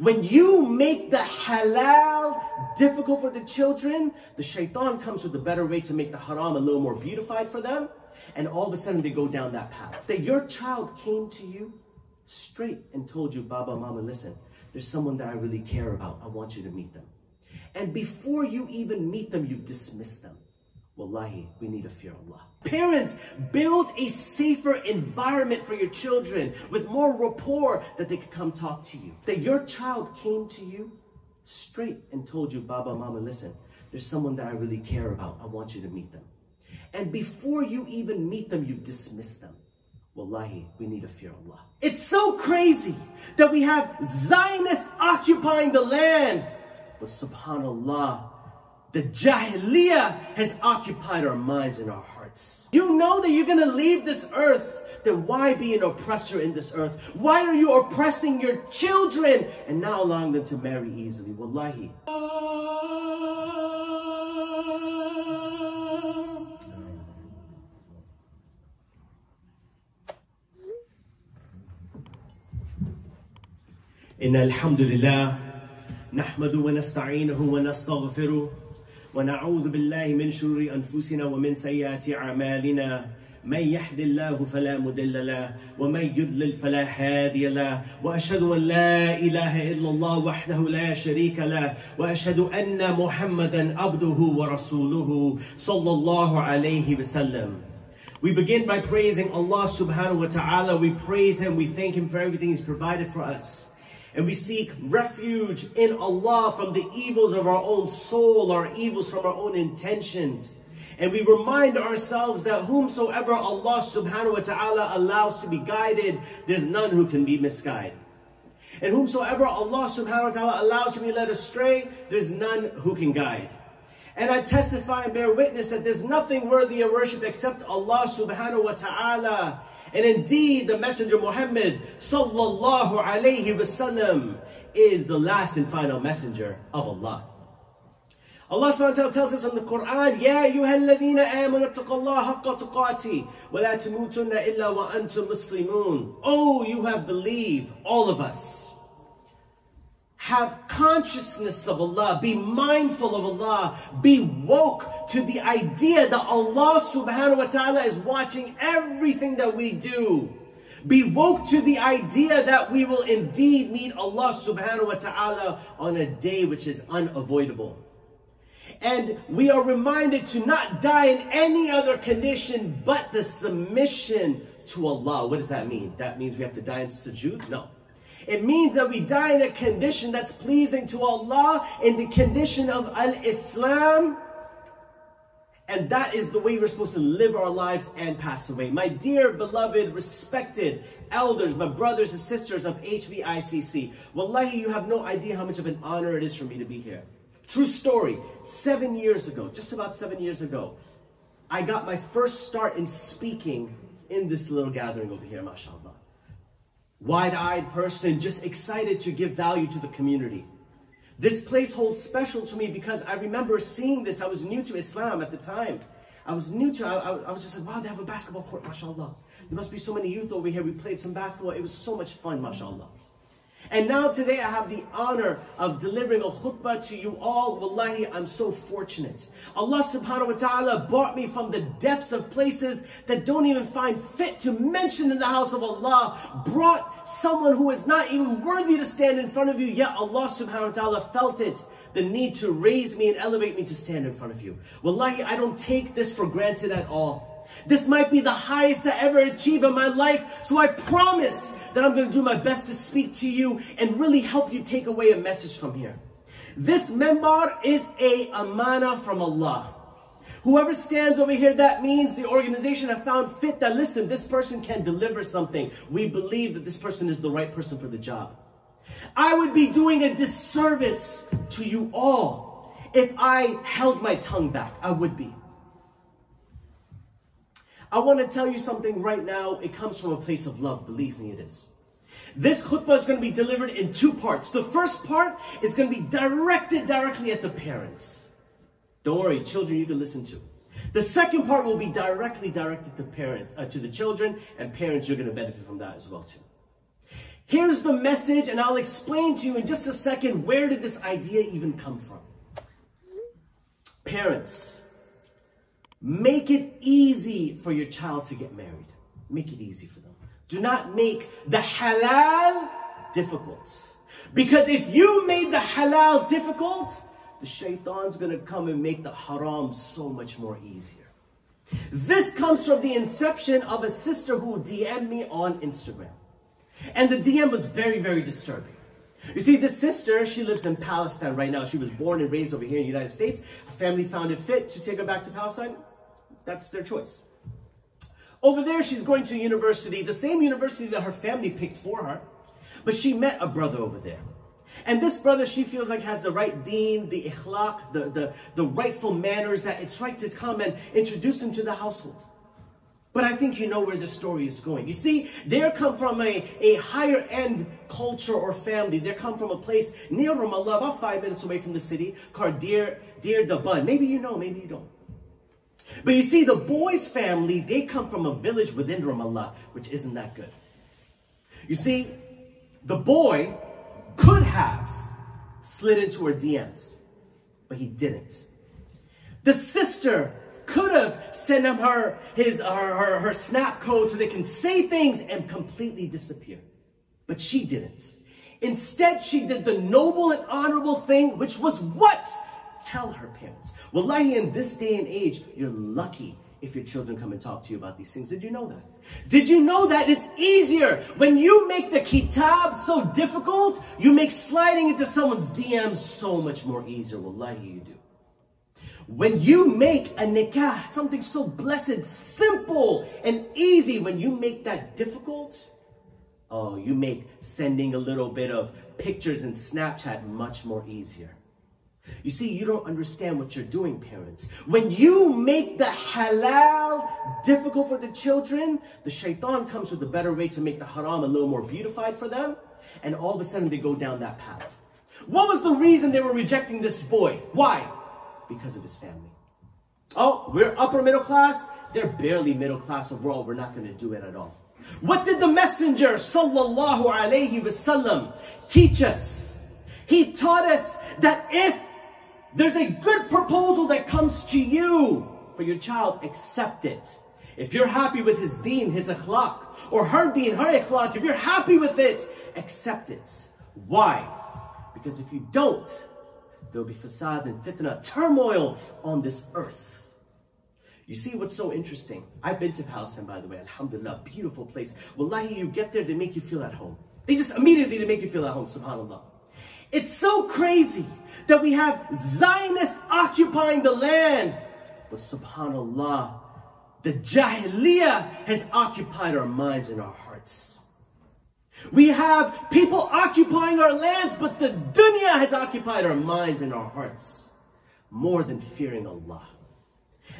When you make the halal difficult for the children, the shaitan comes with a better way to make the haram a little more beautified for them. And all of a sudden they go down that path. That your child came to you straight and told you, Baba, Mama, listen, there's someone that I really care about. I want you to meet them. And before you even meet them, you've dismissed them. Wallahi, we need to fear Allah. Parents, build a safer environment for your children with more rapport that they can come talk to you. That your child came to you straight and told you, Baba, Mama, listen, there's someone that I really care about. I want you to meet them. And before you even meet them, you've dismissed them. Wallahi, we need to fear Allah. It's so crazy that we have Zionists occupying the land. But subhanAllah, the Jahiliyyah has occupied our minds and our hearts. You know that you're going to leave this earth. Then why be an oppressor in this earth? Why are you oppressing your children and now allowing them to marry easily? Wallahi. إن الحمد لله نحمد ونستعينه ونستغفره ونعوذ بالله من شرور أنفسنا ومن سيئات أعمالنا من يهد الله فلا مضل له ومن يضلل فلا هادي له وأشهد أن لا إله إلا الله وحده لا شريك له وأشهد أن محمدا عبده ورسوله صلى الله عليه وسلم We begin by praising Allah subhanahu wa ta'ala. We praise Him. We thank Him for everything He's provided for us. And we seek refuge in Allah from the evils of our own soul, our evils from our own intentions. And we remind ourselves that whomsoever Allah subhanahu wa ta'ala allows to be guided, there's none who can be misguided. And whomsoever Allah subhanahu wa ta'ala allows to be led astray, there's none who can guide. And I testify and bear witness that there's nothing worthy of worship except Allah subhanahu wa ta'ala. And indeed, the Messenger Muhammad sallallahu alayhi wasallam is the last and final messenger of Allah. Allah subhanahu wa ta'ala tells us in the Quran, Ya ayyuhalladhina amanu taqallaha haqqa tuqati wa la tamutunna illa wa antum muslimun. Oh, you have believed, all of us. Have consciousness of Allah, be mindful of Allah, be woke to the idea that Allah subhanahu wa ta'ala is watching everything that we do. Be woke to the idea that we will indeed meet Allah subhanahu wa ta'ala on a day which is unavoidable. And we are reminded to not die in any other condition but the submission to Allah. What does that mean? That means we have to die in sujood? No. It means that we die in a condition that's pleasing to Allah, in the condition of al-Islam. And that is the way we're supposed to live our lives and pass away. My dear, beloved, respected elders, my brothers and sisters of HVICC, Wallahi, you have no idea how much of an honor it is for me to be here. True story, seven years ago, just about seven years ago, I got my first start in speaking in this little gathering over here, mashallah. Wide-eyed person, just excited to give value to the community. This place holds special to me because I remember seeing this. I was new to Islam at the time. I was new to, I, I was just like, wow, they have a basketball court, mashallah. There must be so many youth over here. We played some basketball. It was so much fun, mashallah. And now today I have the honor of delivering a khutbah to you all. Wallahi, I'm so fortunate. Allah subhanahu wa ta'ala brought me from the depths of places that don't even find fit to mention in the house of Allah. Brought someone who is not even worthy to stand in front of you, yet Allah subhanahu wa ta'ala felt it. The need to raise me and elevate me to stand in front of you. Wallahi, I don't take this for granted at all. This might be the highest I ever achieve in my life. So I promise that I'm going to do my best to speak to you and really help you take away a message from here. This minbar is a amana from Allah. Whoever stands over here, that means the organization have found fit that, listen, this person can deliver something. We believe that this person is the right person for the job. I would be doing a disservice to you all if I held my tongue back. I would be. I want to tell you something right now. It comes from a place of love. Believe me, it is. This khutbah is going to be delivered in two parts. The first part is going to be directed directly at the parents. Don't worry, children you can listen to. The second part will be directly directed to parents, uh, to the children, and parents you're going to benefit from that as well too. Here's the message, and I'll explain to you in just a second where did this idea even come from. Parents, make it easy for your child to get married. Make it easy for them. Do not make the halal difficult. Because if you made the halal difficult, the shaitan's gonna come and make the haram so much more easier. This comes from the inception of a sister who DM'd me on Instagram. And the DM was very, very disturbing. You see, this sister, she lives in Palestine right now. She was born and raised over here in the United States. Her family found it fit to take her back to Palestine. That's their choice. Over there, she's going to university, the same university that her family picked for her. But she met a brother over there. And this brother, she feels like has the right deen, the ikhlaq, the, the, the rightful manners that it's right to come and introduce him to the household. But I think you know where the story is going. You see, they come from a, a higher end culture or family. They come from a place near Ramallah, about five minutes away from the city, called Deir, Deir Daban. Maybe you know, maybe you don't. But you see, the boy's family, they come from a village within Ramallah, which isn't that good. You see, the boy could have slid into her DMs, but he didn't. The sister could have sent him her, his, her, her, her snap code so they can say things and completely disappear. But she didn't. Instead, she did the noble and honorable thing, which was what? Tell her parents. Wallahi, in this day and age, you're lucky if your children come and talk to you about these things. Did you know that? Did you know that it's easier when you make the kitab so difficult, you make sliding into someone's DMs so much more easier. Wallahi, you do. When you make a nikah, something so blessed, simple, and easy, when you make that difficult, oh, you make sending a little bit of pictures in Snapchat much more easier. You see, you don't understand what you're doing, parents. When you make the halal difficult for the children, the shaitan comes with a better way to make the haram a little more beautified for them, and all of a sudden they go down that path. What was the reason they were rejecting this boy? Why? Because of his family. Oh, we're upper middle class? They're barely middle class overall. We're not going to do it at all. What did the messenger sallallahu alaihi wasallam teach us? He taught us that if there's a good proposal that comes to you for your child. Accept it. If you're happy with his deen, his akhlaq, or her deen, her akhlaq, if you're happy with it, accept it. Why? Because if you don't, there'll be fasad and fitna, turmoil on this earth. You see what's so interesting? I've been to Palestine, by the way. Alhamdulillah, beautiful place. Wallahi, you get there, they make you feel at home. They just immediately they make you feel at home, subhanAllah. It's so crazy that we have Zionists occupying the land. But subhanAllah, the Jahiliyyah has occupied our minds and our hearts. We have people occupying our lands, but the dunya has occupied our minds and our hearts more than fearing Allah.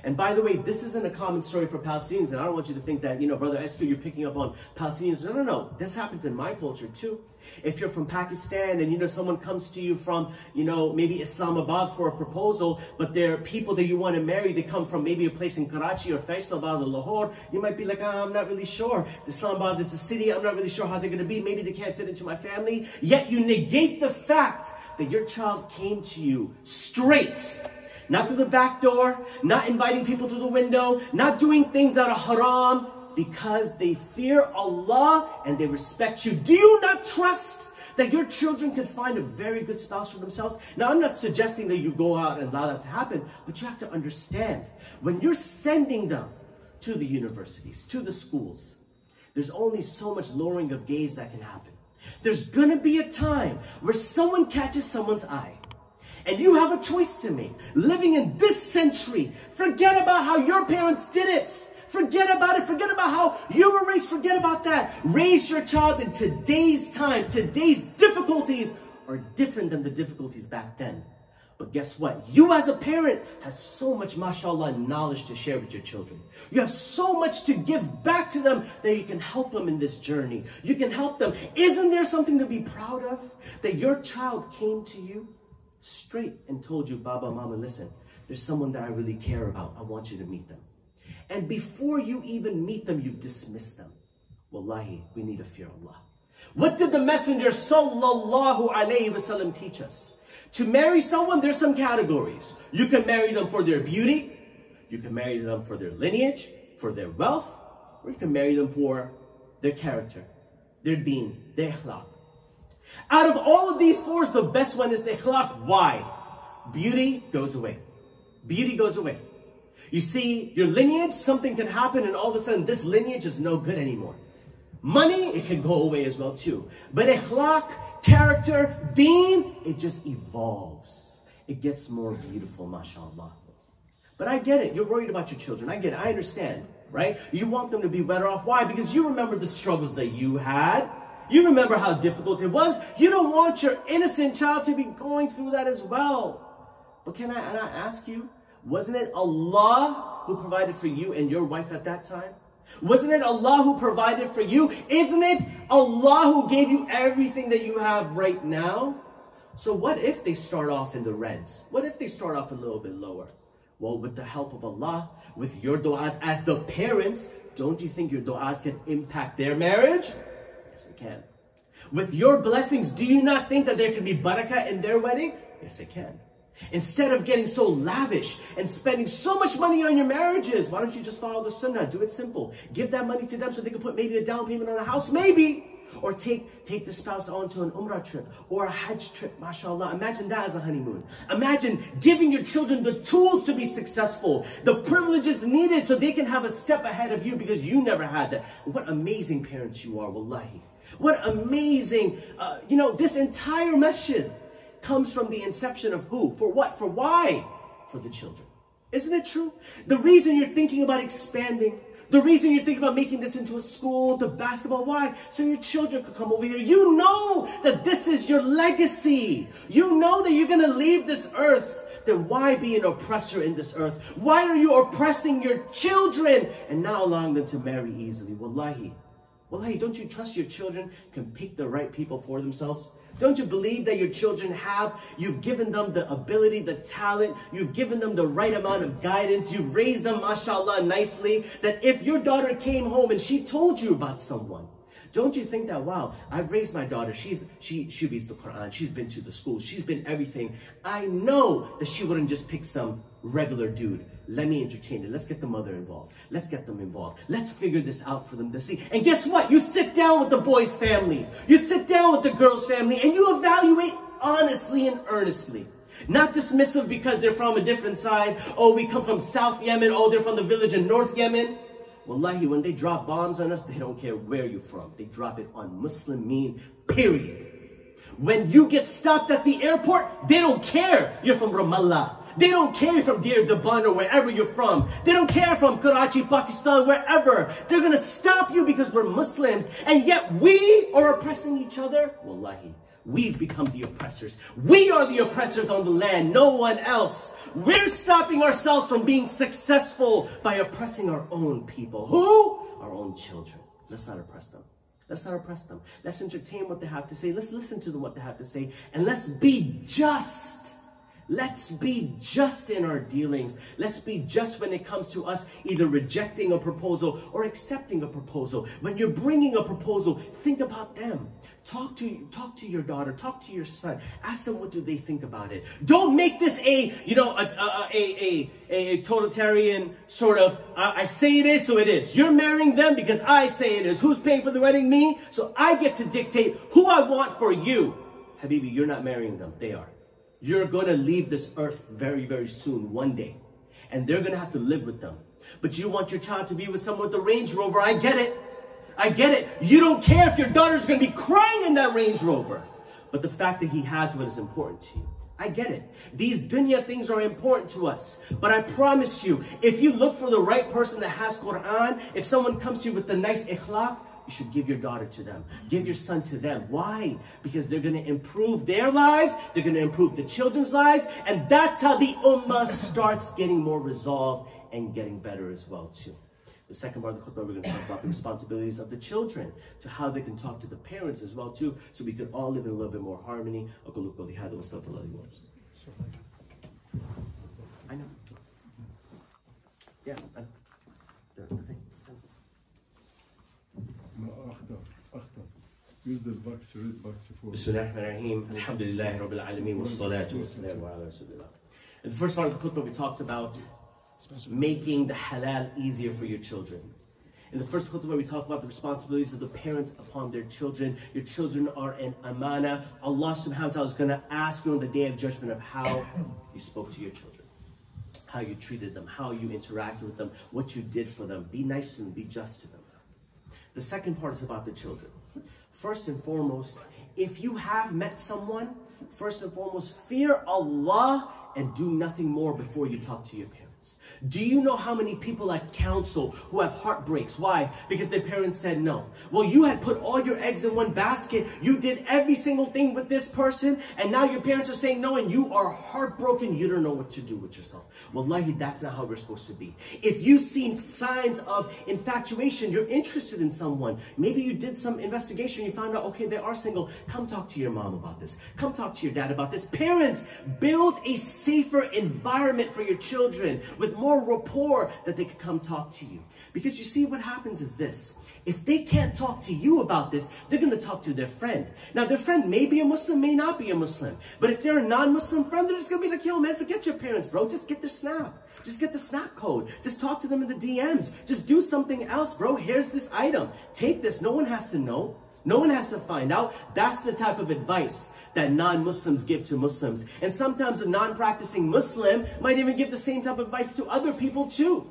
And by the way, this isn't a common story for Palestinians, and I don't want you to think that, you know, Brother SQ, you're picking up on Palestinians. No, no, no. This happens in my culture too. If you're from Pakistan and, you know, someone comes to you from, you know, maybe Islamabad for a proposal, but they're people that you want to marry, they come from maybe a place in Karachi or Faisalabad or Lahore, you might be like, oh, I'm not really sure. Islamabad is a city, I'm not really sure how they're going to be. Maybe they can't fit into my family. Yet you negate the fact that your child came to you straight not through the back door, not inviting people to the window, not doing things out of haram, because they fear Allah and they respect you. Do you not trust that your children can find a very good spouse for themselves? Now, I'm not suggesting that you go out and allow that to happen, but you have to understand when you're sending them to the universities, to the schools, there's only so much lowering of gaze that can happen. There's gonna be a time where someone catches someone's eye and you have a choice to make. Living in this century, forget about how your parents did it. Forget about it. Forget about how you were raised. Forget about that. Raise your child in today's time. Today's difficulties are different than the difficulties back then. But guess what? You as a parent has so much, mashallah, knowledge to share with your children. You have so much to give back to them that you can help them in this journey. You can help them. Isn't there something to be proud of? That your child came to you straight and told you, Baba, Mama, listen, there's someone that I really care about. I want you to meet them. And before you even meet them, you've dismissed them. Wallahi, we need to fear Allah. What did the Messenger sallallahu alayhi wasallam teach us? To marry someone, there's some categories. You can marry them for their beauty, you can marry them for their lineage, for their wealth, or you can marry them for their character, their deen, their akhlaq. Out of all of these fours, the best one is the akhlaq. Why? Beauty goes away. Beauty goes away. You see, your lineage, something can happen and all of a sudden this lineage is no good anymore. Money, it can go away as well too. But akhlaq, character, deen, it just evolves. It gets more beautiful, mashallah. But I get it. You're worried about your children. I get it. I understand, right? You want them to be better off. Why? Because you remember the struggles that you had. You remember how difficult it was. You don't want your innocent child to be going through that as well. But can I, and I ask you, wasn't it Allah who provided for you and your wife at that time? Wasn't it Allah who provided for you? Isn't it Allah who gave you everything that you have right now? So what if they start off in the reds? What if they start off a little bit lower? Well, with the help of Allah, with your du'as as the parents, don't you think your du'as can impact their marriage? Yes, it can. With your blessings, do you not think that there can be barakah in their wedding? Yes, it can. Instead of getting so lavish and spending so much money on your marriages, why don't you just follow the sunnah? Do it simple. Give that money to them so they can put maybe a down payment on a house, maybe. Or take, take the spouse onto an umrah trip or a hajj trip, mashallah. Imagine that as a honeymoon. Imagine giving your children the tools to be successful, the privileges needed so they can have a step ahead of you because you never had that. What amazing parents you are, wallahi. What amazing, uh, you know, this entire masjid comes from the inception of who? For what? For why? For the children. Isn't it true? The reason you're thinking about expanding, the reason you're thinking about making this into a school, the basketball, why? So your children could come over here. You know that this is your legacy. You know that you're going to leave this earth. Then why be an oppressor in this earth? Why are you oppressing your children and not allowing them to marry easily? Wallahi. Wallahi, don't you trust your children can pick the right people for themselves? Don't you believe that your children have? You've given them the ability, the talent. You've given them the right amount of guidance. You've raised them, mashallah, nicely. That if your daughter came home and she told you about someone, don't you think that, wow, I've raised my daughter. She's, she, she reads the Quran. She's been to the school. She's been everything. I know that she wouldn't just pick some regular dude. Let me entertain it. Let's get the mother involved. Let's get them involved. Let's figure this out for them to see. And guess what? You sit down with the boy's family. You sit down with the girl's family and you evaluate honestly and earnestly. Not dismissive because they're from a different side. Oh, we come from South Yemen. Oh, they're from the village in North Yemen. Wallahi, when they drop bombs on us, they don't care where you're from. They drop it on Muslimin, period. When you get stopped at the airport, they don't care you're from Ramallah. They don't care from Deir Daban or wherever you're from. They don't care from Karachi, Pakistan, wherever. They're going to stop you because we're Muslims. And yet we are oppressing each other. Wallahi. We've become the oppressors. We are the oppressors on the land, no one else. We're stopping ourselves from being successful by oppressing our own people. Who? Our own children. Let's not oppress them. Let's not oppress them. Let's entertain what they have to say. Let's listen to them, what they have to say. And let's be just Let's be just in our dealings. Let's be just when it comes to us either rejecting a proposal or accepting a proposal. When you're bringing a proposal, think about them. Talk to talk to your daughter, talk to your son. Ask them what do they think about it. Don't make this a you know a a a, a, a totalitarian sort of uh, I say it is so it is. You're marrying them because I say it is. Who's paying for the wedding? Me. So I get to dictate who I want for you. Habibi, you're not marrying them. They are. You're going to leave this earth very, very soon, one day. And they're going to have to live with them. But you want your child to be with someone with a Range Rover. I get it. I get it. You don't care if your daughter's going to be crying in that Range Rover. But the fact that he has what is important to you. I get it. These dunya things are important to us. But I promise you, if you look for the right person that has Quran, if someone comes to you with the nice ikhlaq, you should give your daughter to them. Give your son to them. Why? Because they're going to improve their lives. They're going to improve the children's lives. And that's how the ummah starts getting more resolved and getting better as well too. The second part of the khutbah, we're going to talk about the responsibilities of the children, to how they can talk to the parents as well too, so we could all live in a little bit more harmony. I know. Yeah. I, بسم الله الرحمن الرحيم الحمد لله رب العالمين والصلاة والسلام على رسول الله In the first part of the khutbah we talked about making the halal easier for your children. In the first khutbah we talked about the responsibilities of the parents upon their children. Your children are an amana. Allah subhanahu wa ta'ala is going to ask you on the day of judgment of how you spoke to your children. How you treated them, how you interacted with them, what you did for them. Be nice to them, be just to them. The second part is about the children. First and foremost, if you have met someone, first and foremost, fear Allah and do nothing more before you talk to your parents. Do you know how many people at council who have heartbreaks? Why? Because their parents said no. Well, you had put all your eggs in one basket. You did every single thing with this person, and now your parents are saying no, and you are heartbroken. You don't know what to do with yourself. Wallahi, that's not how we're supposed to be. If you've seen signs of infatuation, you're interested in someone. Maybe you did some investigation, you found out, okay, they are single. Come talk to your mom about this. Come talk to your dad about this. Parents, build a safer environment for your children with more rapport that they could come talk to you. Because you see, what happens is this. If they can't talk to you about this, they're going to talk to their friend. Now, their friend may be a Muslim, may not be a Muslim. But if they're a non-Muslim friend, they're just going to be like, yo, man, forget your parents, bro. Just get their snap. Just get the snap code. Just talk to them in the DMs. Just do something else, bro. Here's this item. Take this. No one has to know. No one has to find out. That's the type of advice that non-Muslims give to Muslims. And sometimes a non-practicing Muslim might even give the same type of advice to other people too.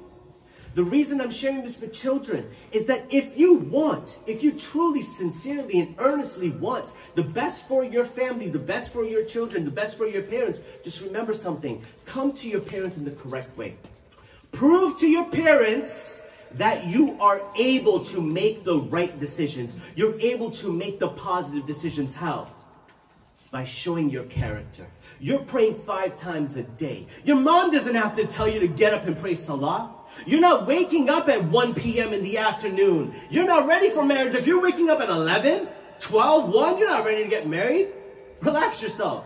The reason I'm sharing this with children is that if you want, if you truly, sincerely, and earnestly want the best for your family, the best for your children, the best for your parents, just remember something. Come to your parents in the correct way. Prove to your parents that you are able to make the right decisions. You're able to make the positive decisions. How? By showing your character. You're praying five times a day. Your mom doesn't have to tell you to get up and pray salah. You're not waking up at 1 p.m. in the afternoon. You're not ready for marriage. If you're waking up at 11, 12, 1, you're not ready to get married. Relax yourself.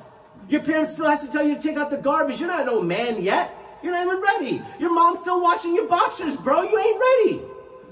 Your parents still have to tell you to take out the garbage. You're not an old man yet. You're not even ready. Your mom's still washing your boxers, bro. You ain't ready.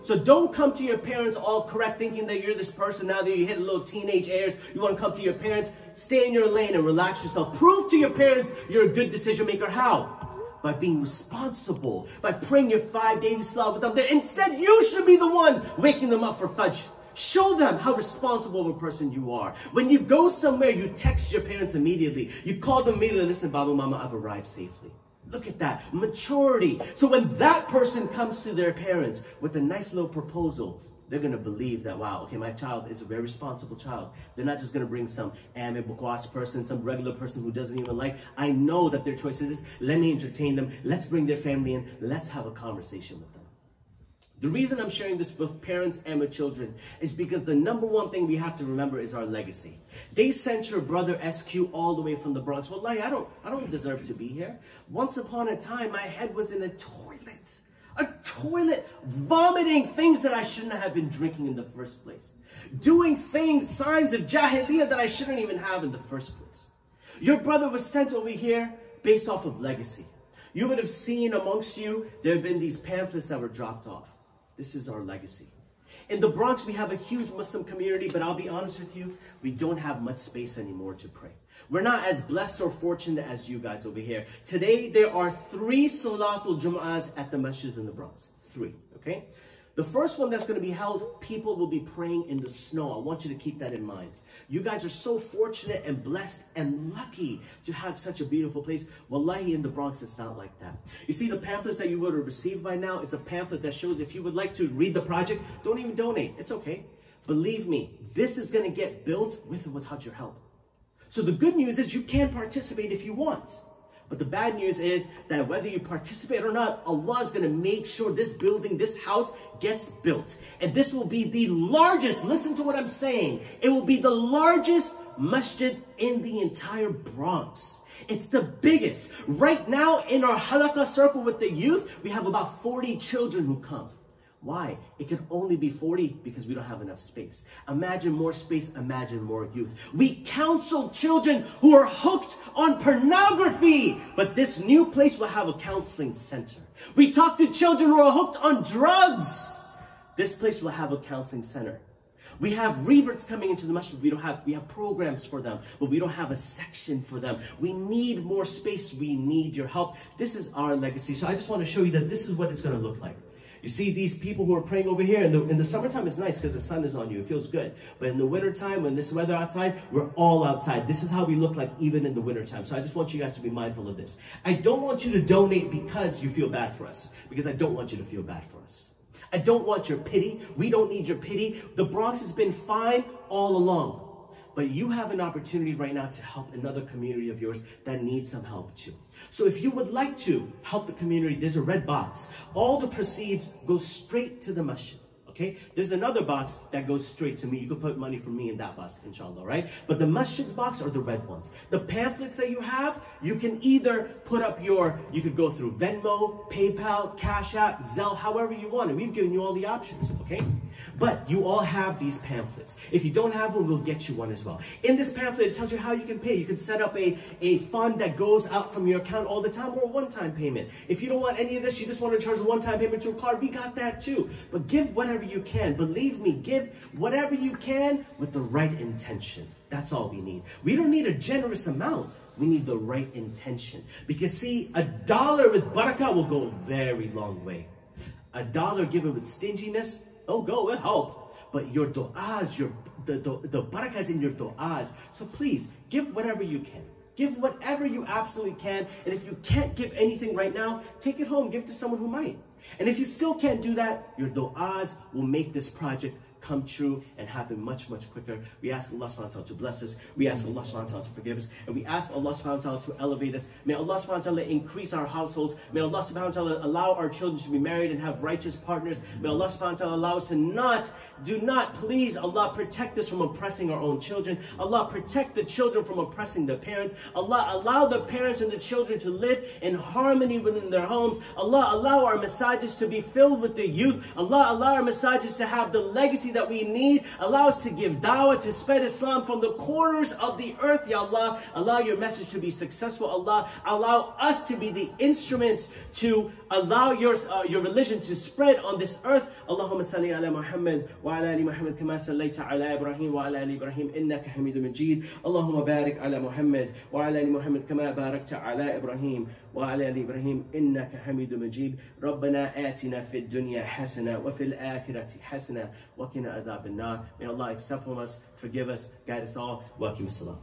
So don't come to your parents all correct thinking that you're this person now that you hit a little teenage airs. You want to come to your parents. Stay in your lane and relax yourself. Prove to your parents you're a good decision maker. How? By being responsible. By praying your five daily salah with them. Instead, you should be the one waking them up for fajr. Show them how responsible of a person you are. When you go somewhere, you text your parents immediately. You call them immediately. Listen, Baba Mama, I've arrived safely. Look at that. Maturity. So when that person comes to their parents with a nice little proposal, they're going to believe that, wow, okay, my child is a very responsible child. They're not just going to bring some ame person, some regular person who doesn't even like. I know that their choices is, let me entertain them. Let's bring their family in. Let's have a conversation with them. The reason I'm sharing this with parents and with children is because the number one thing we have to remember is our legacy. They sent your brother SQ all the way from the Bronx. Well, I don't, I don't deserve to be here. Once upon a time, my head was in a toilet. A toilet, vomiting things that I shouldn't have been drinking in the first place. Doing things, signs of jahiliyyah that I shouldn't even have in the first place. Your brother was sent over here based off of legacy. You would have seen amongst you, there have been these pamphlets that were dropped off. This is our legacy. In the Bronx, we have a huge Muslim community, but I'll be honest with you, we don't have much space anymore to pray. We're not as blessed or fortunate as you guys over here. Today, there are three Salatul Jum'ahs at the masjids in the Bronx. Three, okay? The first one that's going to be held, people will be praying in the snow. I want you to keep that in mind. You guys are so fortunate and blessed and lucky to have such a beautiful place. Wallahi, in the Bronx, it's not like that. You see, the pamphlets that you would have received by now, it's a pamphlet that shows if you would like to read the project, don't even donate. It's okay. Believe me, this is going to get built with or without your help. So the good news is you can participate if you want. But the bad news is that whether you participate or not, Allah is going to make sure this building, this house gets built. And this will be the largest, listen to what I'm saying, it will be the largest masjid in the entire Bronx. It's the biggest. Right now in our halaqah circle with the youth, we have about 40 children who come. Why? It can only be 40 because we don't have enough space. Imagine more space, imagine more youth. We counsel children who are hooked on pornography, but this new place will have a counseling center. We talk to children who are hooked on drugs. This place will have a counseling center. We have reverts coming into the masjid. We don't have we have programs for them, but we don't have a section for them. We need more space. We need your help. This is our legacy. So I just want to show you that this is what it's going to look like. You see these people who are praying over here. In the, in the summertime, it's nice because the sun is on you. It feels good. But in the wintertime, when this weather outside, we're all outside. This is how we look like even in the wintertime. So I just want you guys to be mindful of this. I don't want you to donate because you feel bad for us. Because I don't want you to feel bad for us. I don't want your pity. We don't need your pity. The Bronx has been fine all along. But you have an opportunity right now to help another community of yours that needs some help too. So if you would like to help the community, there's a red box. All the proceeds go straight to the masjid. Okay, there's another box that goes straight to me. You could put money for me in that box, inshallah, right? But the masjid's box are the red ones. The pamphlets that you have, you can either put up your, you could go through Venmo, PayPal, Cash App, Zelle, however you want. And we've given you all the options, okay? But you all have these pamphlets. If you don't have one, we'll get you one as well. In this pamphlet, it tells you how you can pay. You can set up a, a fund that goes out from your account all the time or a one-time payment. If you don't want any of this, you just want to charge a one-time payment to a card, we got that too. But give whatever you can. Believe me, give whatever you can with the right intention. That's all we need. We don't need a generous amount. We need the right intention. Because see, a dollar with barakah will go a very long way. A dollar given with stinginess, oh, go, it'll help. But your du'as, your, the, the, the barakah is in your du'as. So please, give whatever you can. Give whatever you absolutely can. And if you can't give anything right now, take it home. Give it to someone who might. And if you still can't do that, your du'as will make this project come true and happen much, much quicker. We ask Allah subhanahu wa ta'ala to bless us. We ask Allah subhanahu wa ta'ala to forgive us. And we ask Allah subhanahu wa ta'ala to elevate us. May Allah subhanahu wa ta'ala increase our households. May Allah subhanahu wa ta'ala allow our children to be married and have righteous partners. May Allah subhanahu wa ta'ala allow us to not, do not, please, Allah protect us from oppressing our own children. Allah protect the children from oppressing the parents. Allah allow the parents and the children to live in harmony within their homes. Allah allow our masajid to be filled with the youth. Allah allow our masajid to have the legacy that we need. Allow us to give dawah, to spread Islam from the corners of the earth, Ya Allah. Allow your message to be successful, Allah. Allow us to be the instruments to allow your, uh, your religion to spread on this earth. Allahumma salli ala Muhammad wa ala ali Muhammad kama sallaita ala Ibrahim wa ala ali Ibrahim innaka hamidu majid. Allahumma barik ala Muhammad wa ala ali Muhammad kama barakta ala Ibrahim وعلى آل إبراهيم إنك حميد مجيد ربنا آتنا في الدنيا حسنة وفي الآخرة حسنة وقنا عذاب النار May Allah accept from us, forgive us, guide us all. Welcome.